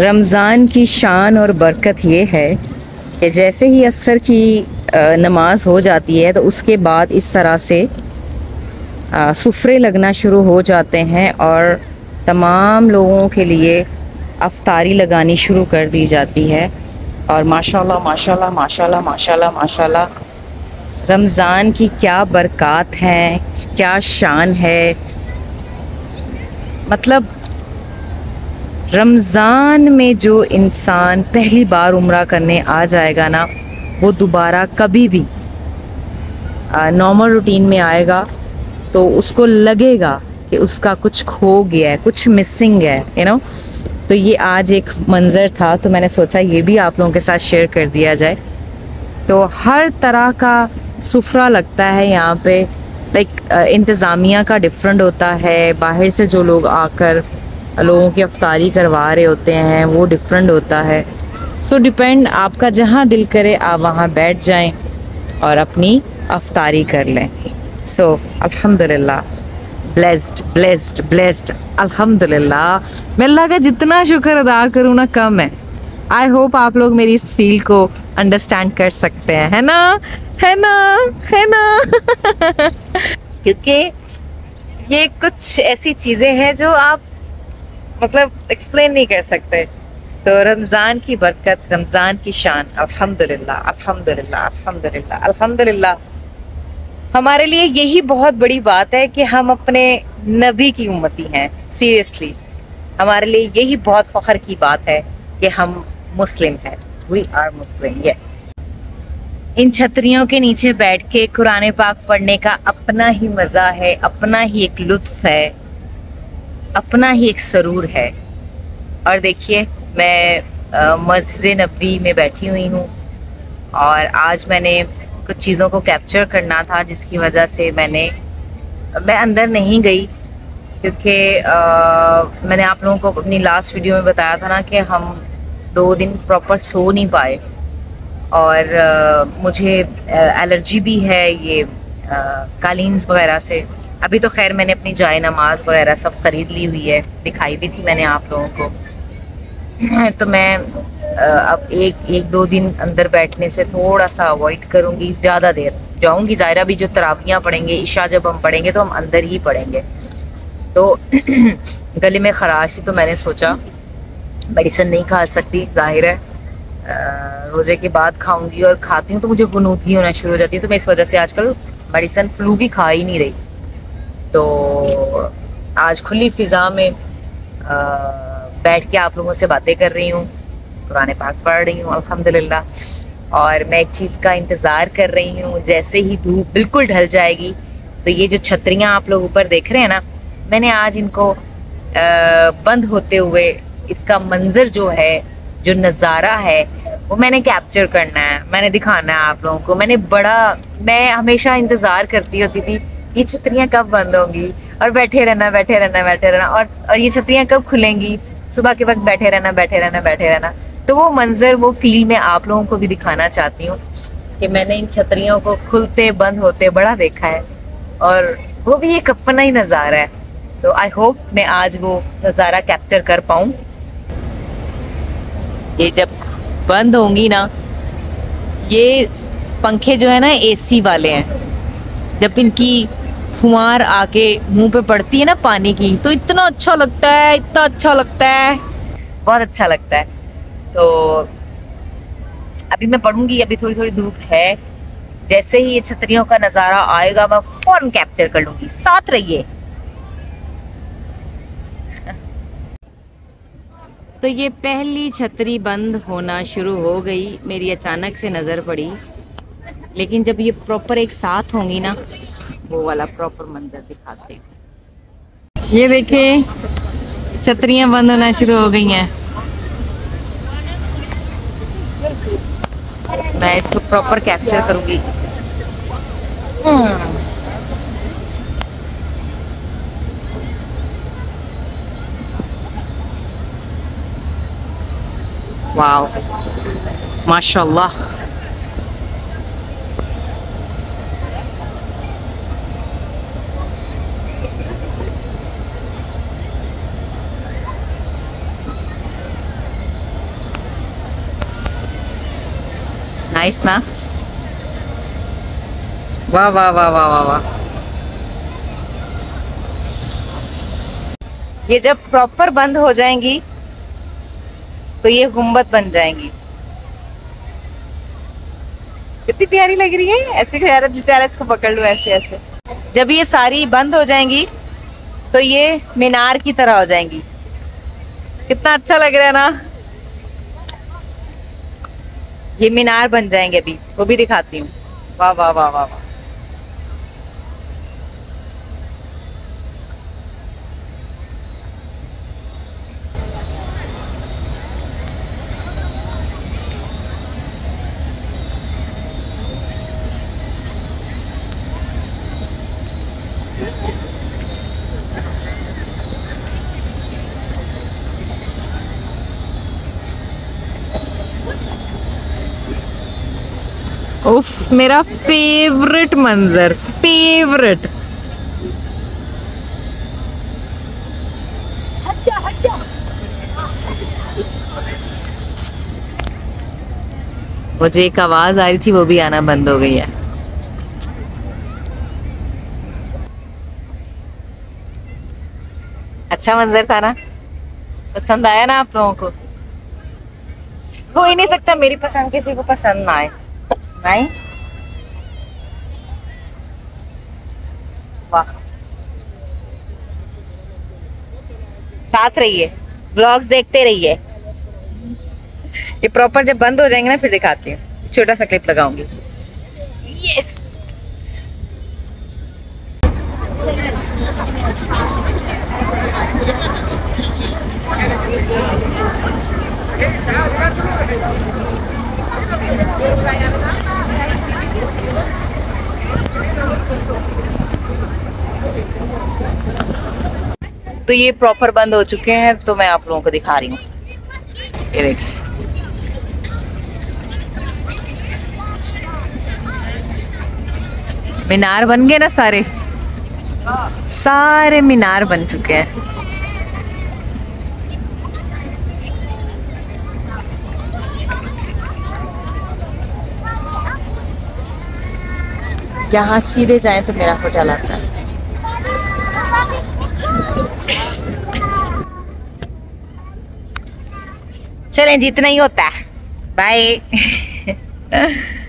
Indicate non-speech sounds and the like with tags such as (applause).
रमज़ान की शान और बरकत ये है कि जैसे ही असर की नमाज़ हो जाती है तो उसके बाद इस तरह से सफ़रे लगना शुरू हो जाते हैं और तमाम लोगों के लिए अफतारी लगानी शुरू कर दी जाती है। और माशाल्लाह माशाल्लाह माशाल्लाह माशाल्लाह माशाल्लाह, रमज़ान की क्या बरक़ात हैं, क्या शान है। मतलब रमज़ान में जो इंसान पहली बार उम्र करने आ जाएगा ना, वो दोबारा कभी भी नॉर्मल रूटीन में आएगा तो उसको लगेगा कि उसका कुछ खो गया है, कुछ मिसिंग है यू नो तो ये आज एक मंज़र था तो मैंने सोचा ये भी आप लोगों के साथ शेयर कर दिया जाए। तो हर तरह का सुफरा लगता है यहाँ पे लाइक इंतज़ामिया का डिफरेंट होता है, बाहर से जो लोग आकर लोगों की अफ्तारी करवा रहे होते हैं वो डिफरेंट होता है। सो so, डिपेंड आपका जहाँ दिल करे आप वहाँ बैठ जाएँ और अपनी अफ्तारी कर लें। सो so, अल्हम्दुलिल्लाह ब्लेस्ड ब्लेस्ड ब्लेस्ड अल्हम्दुलिल्लाह। मैं अल्लाह का जितना शुक्र अदा करूँ ना कम है। आई होप आप लोग मेरी इस फील को अंडरस्टैंड कर सकते हैं। है ना? है ना? है ना? (laughs) क्योंकि ये कुछ ऐसी चीज़ें हैं जो आप मतलब एक्सप्लेन नहीं कर सकते। तो रमज़ान की बरकत, रमज़ान की शान। अल्हम्दुलिल्लाह अल्हम्दुलिल्लाह अल्हम्दुलिल्लाह अल्हम्दुलिल्लाह। हमारे लिए यही बहुत बड़ी बात है कि हम अपने नबी की उम्मती हैं सीरियसली हमारे लिए यही बहुत फ़ख्र की बात है कि हम मुस्लिम हैं। वी आर मुस्लिम यस इन छतरियों के नीचे बैठ के कुरान पाक पढ़ने का अपना ही मज़ा है, अपना ही एक लुत्फ है। अपना ही एक सरूर है। और देखिए मैं मस्जिद नबी में बैठी हुई हूँ। और आज मैंने कुछ चीज़ों को कैप्चर करना था जिसकी वजह से मैंने मैं अंदर नहीं गई। क्योंकि मैंने आप लोगों को अपनी लास्ट वीडियो में बताया था ना कि हम दो दिन प्रॉपर सो नहीं पाए। और आ, मुझे एलर्जी भी है ये कालीन्स वगैरह से। अभी तो खैर मैंने अपनी जाय नमाज़ वगैरह सब ख़रीद ली हुई है, दिखाई भी थी मैंने आप लोगों को। (clears throat) तो मैं अब एक एक दो दिन अंदर बैठने से थोड़ा सा अवॉइड करूँगी, ज़्यादा देर जाऊँगी। ज़ायरा भी जो तरावियाँ पढ़ेंगे, ईशा जब हम पढ़ेंगे तो हम अंदर ही पढ़ेंगे। तो (clears throat) गले में खराश थी तो मैंने सोचा, मेडिसिन नहीं खा सकती, ज़ाहिर है। रोज़े के बाद खाऊँगी और खाती हूँ तो मुझे गनूदगी होना शुरू हो जाती है। तो मैं इस वजह से आजकल मेडिसिन फ्लू की खा ही नहीं रही। तो आज खुली फिज़ा में बैठ के आप लोगों से बातें कर रही हूँ। कुरान पाक पढ़ रही हूँ अल्हम्दुलिल्लाह। और मैं एक चीज़ का इंतज़ार कर रही हूँ जैसे ही धूप बिल्कुल ढल जाएगी तो ये जो छतरियाँ आप लोग ऊपर देख रहे हैं ना मैंने आज इनको आ, बंद होते हुए इसका मंजर जो है जो नज़ारा है वो मैंने कैप्चर करना है मैंने दिखाना है आप लोगों को। मैंने बड़ा मैं हमेशा इंतज़ार करती होती थी ये छतरियाँ कब बंद होंगी? और बैठे रहना बैठे रहना बैठे रहना। और और ये छतरियाँ कब खुलेंगी? सुबह के वक्त बैठे रहना बैठे रहना बैठे रहना। तो वो मंजर, वो फील में आप लोगों को भी दिखाना चाहती हूँ कि मैंने इन छतरियों को खुलते, बंद होते बड़ा देखा है। और वो भी एक अपना ही नज़ारा है। तो आई होप मैं आज वो नज़ारा कैप्चर कर पाऊँ। ये जब बंद होंगी ना, ये पंखे जो है ना एसी वाले हैं। जब इनकी फुहार आके मुँह पे पड़ती है ना पानी की तो इतना अच्छा लगता है, इतना अच्छा लगता है। बहुत अच्छा लगता है। तो अभी मैं पढ़ूँगी, अभी थोड़ी थोड़ी धूप है। जैसे ही ये छतरियों का नज़ारा आएगा, मैं फ़ौरन कैप्चर कर लूँगी। साथ रहिए। तो ये पहली छतरी बंद होना शुरू हो गई। मेरी अचानक से नज़र पड़ी। लेकिन जब ये प्रॉपर एक साथ होंगी ना वो वाला प्रॉपर मंजर दिखाते ये देखें छतरियाँ बंद होना शुरू हो गई हैं। मैं इसको प्रॉपर कैप्चर करूँगी। वाओ माशाल्लाह। नाइस ना वाह वाह वाह वाह वाह वाह ये जब प्रॉपर बंद हो जाएँगी तो ये गुंबद बन जाएँगी। कितनी प्यारी लग रही है ऐसे बेचारा इसको पकड़ लो ऐसे ऐसे। जब ये सारी बंद हो जाएँगी तो ये मीनार की तरह हो जाएँगी। कितना अच्छा लग रहा है ना? ये मीनार बन जाएँगे अभी वो भी दिखाती हूँ। वाह वाह वाह वाह उफ, मेरा फेवरेट मंजर फेवरेट वो जो एक आवाज़ आ रही थी, वो भी आना बंद हो गई है। अच्छा मंजर था ना? पसंद आया ना आप लोगों को? हो ही नहीं सकता, मेरी पसंद किसी को पसंद ना आए। वाह। साथ रहिए। ब्लॉग्स देखते रहिए। ये प्रॉपर जब बंद हो जाएँगे ना, फिर दिखाती हूँ। छोटा सा क्लिप लगाऊँगी। यस तो ये प्रॉपर बंद हो चुके हैं तो मैं आप लोगों को दिखा रही हूँ। देखिए मीनार बन गए ना सारे? सारे मीनार बन चुके हैं। यहाँ सीधे जाएँ तो मेरा होटल आता है। चलें जितना ही होता है। बाय (laughs)